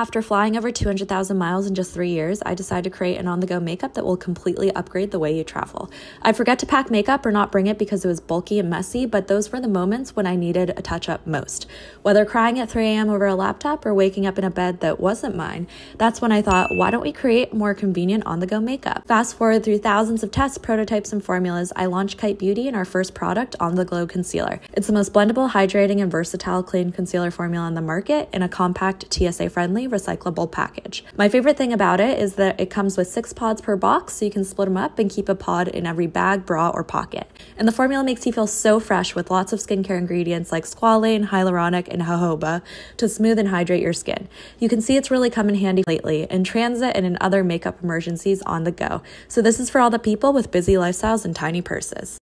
After flying over 200,000 miles in just three years, I decided to create an on the go makeup that will completely upgrade the way you travel. I forget to pack makeup or not bring it because it was bulky and messy, but those were the moments when I needed a touch up most. Whether crying at 3 a.m. over a laptop or waking up in a bed that wasn't mine, that's when I thought, why don't we create more convenient on the go makeup? Fast forward through thousands of tests, prototypes, and formulas, I launched Kite Beauty and our first product, On the Glow Concealer. It's the most blendable, hydrating, and versatile clean concealer formula on the market in a compact, TSA friendly recyclable package. My favorite thing about it is that it comes with six pods per box, so you can split them up and keep a pod in every bag, bra, or pocket. And the formula makes you feel so fresh with lots of skincare ingredients like squalane, hyaluronic, and jojoba to smooth and hydrate your skin. You can see it's really come in handy lately in transit and in other makeup emergencies on the go. So this is for all the people with busy lifestyles and tiny purses.